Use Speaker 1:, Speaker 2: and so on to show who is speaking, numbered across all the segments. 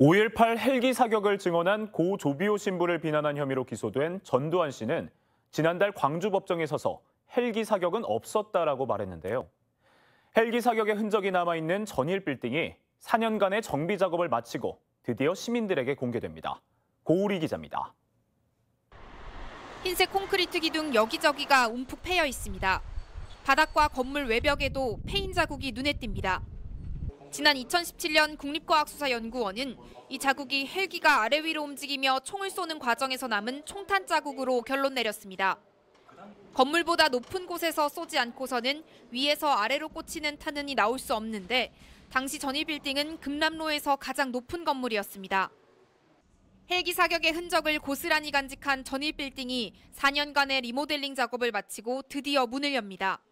Speaker 1: 5.18 헬기 사격을 증언한 고 조비오 신부를 비난한 혐의로 기소된 전두환 씨는 지난달 광주 법정에 서서 헬기 사격은 없었다라고 말했는데요. 헬기 사격의 흔적이 남아있는 전일 빌딩이 4년간의 정비 작업을 마치고 드디어 시민들에게 공개됩니다. 고우리 기자입니다.
Speaker 2: 흰색 콘크리트 기둥 여기저기가 움푹 패여 있습니다. 바닥과 건물 외벽에도 페인 자국이 눈에 띕니다. 지난 2017년 국립과학수사연구원은 이 자국이 헬기가 아래 위로 움직이며 총을 쏘는 과정에서 남은 총탄 자국으로 결론 내렸습니다. 건물보다 높은 곳에서 쏘지 않고서는 위에서 아래로 꽂히는 탄은이 나올 수 없는데 당시 전일 빌딩은 금남로에서 가장 높은 건물이었습니다. 헬기 사격의 흔적을 고스란히 간직한 전일 빌딩이 4년간의 리모델링 작업을 마치고 드디어 문을 엽니다.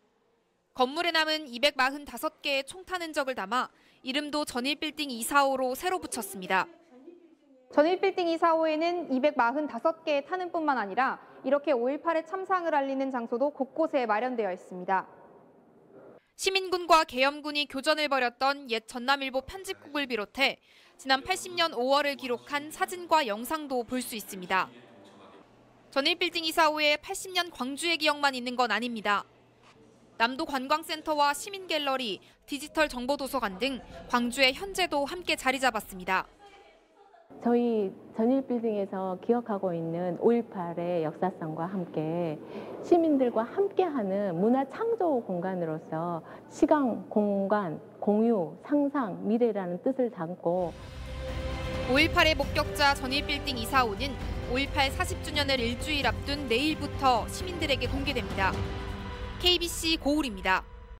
Speaker 2: 건물에 남은 245개의 총탄 흔적을 담아 이름도 전일빌딩 245로 새로 붙였습니다.
Speaker 3: 전일빌딩 245에는 245개의 탄은뿐만 아니라 이렇게 5.18의 참상을 알리는 장소도 곳곳에 마련되어 있습니다.
Speaker 2: 시민군과 계엄군이 교전을 벌였던 옛 전남일보 편집국을 비롯해 지난 80년 5월을 기록한 사진과 영상도 볼 수 있습니다. 전일빌딩 245에 80년 광주의 기억만 있는 건 아닙니다. 남도 관광센터와 시민 갤러리, 디지털 정보 도서관 등 광주의 현재도 함께 자리 잡았습니다.
Speaker 4: 저희 전일 빌딩에서 기억하고 있는 5.18의 역사성과 함께 시민들과 함께하는 문화 창조 공간으로서 시간, 공간, 공유, 상상, 미래라는 뜻을 담고
Speaker 2: 5.18의 목격자 전일 빌딩 245는 5.18 40주년을 일주일 앞둔 내일부터 시민들에게 공개됩니다. KBC 고울입니다.